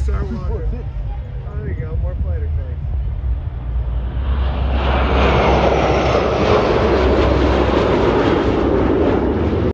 start walking. There.